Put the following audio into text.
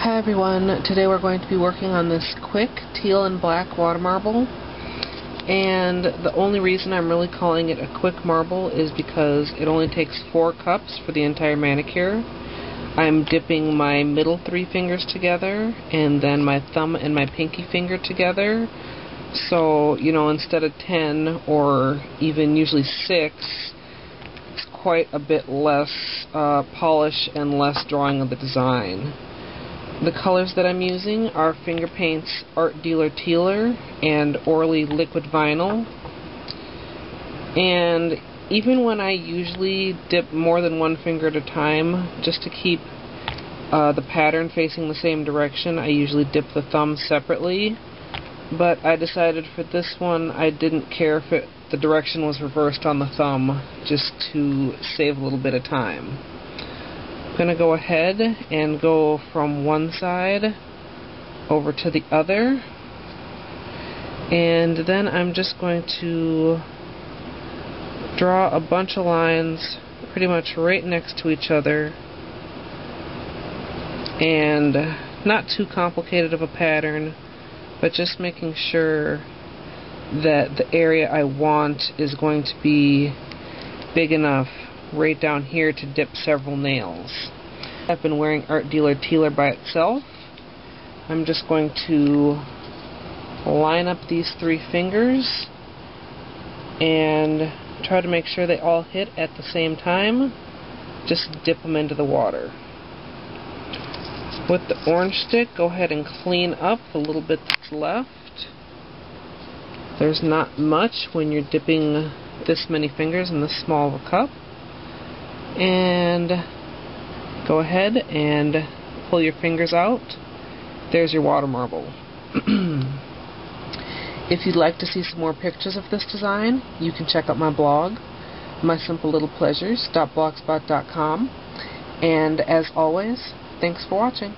Hi everyone, today we're going to be working on this quick teal and black water marble and the only reason I'm really calling it a quick marble is because it only takes four cups for the entire manicure. I'm dipping my middle three fingers together and then my thumb and my pinky finger together so you know instead of 10 or even usually 6 it's quite a bit less uh, polish and less drawing of the design. The colors that I'm using are Finger Paints Art Dealer Teal-er and Orly Liquid Vinyl. And even when I usually dip more than one finger at a time, just to keep uh, the pattern facing the same direction, I usually dip the thumb separately. But I decided for this one I didn't care if it, the direction was reversed on the thumb, just to save a little bit of time going to go ahead and go from one side over to the other. And then I'm just going to draw a bunch of lines pretty much right next to each other. And not too complicated of a pattern but just making sure that the area I want is going to be big enough right down here to dip several nails. I've been wearing Art Dealer Teal-er by itself. I'm just going to line up these three fingers and try to make sure they all hit at the same time. Just dip them into the water. With the orange stick, go ahead and clean up the little bit that's left. There's not much when you're dipping this many fingers in this small of a cup and go ahead and pull your fingers out. There's your water marble. if you'd like to see some more pictures of this design, you can check out my blog, mysimplelittlepleasures.blogspot.com. And as always, thanks for watching.